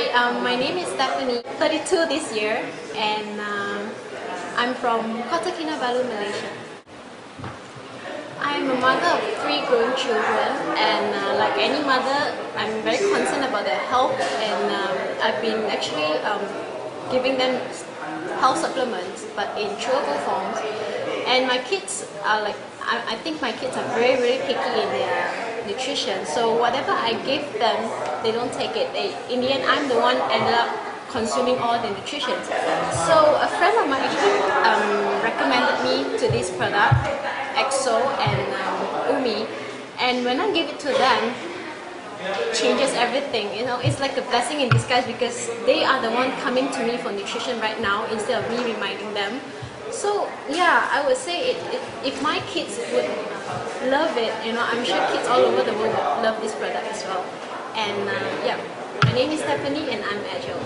Hi, um, my name is Stephanie, 32 this year, and um, I'm from Kota Kinabalu, Malaysia. I'm a mother of three grown children, and uh, like any mother, I'm very concerned about their health, and um, I've been actually um, giving them health supplements, but in chewable forms. And my kids are like, I, I think my kids are very, very picky in their nutrition. So whatever I give them, they don't take it. They, in the end, I'm the one ended up consuming all the nutrition. So a friend of mine actually um, recommended me to this product, EXO and um, UMI. And when I give it to them, changes everything. You know, it's like a blessing in disguise because they are the one coming to me for nutrition right now instead of me reminding them. So yeah, I would say it, it, if my kids would love it, you know, I'm sure kids all over the world would love this product as well. And uh, yeah, my name is Stephanie and I'm Agel.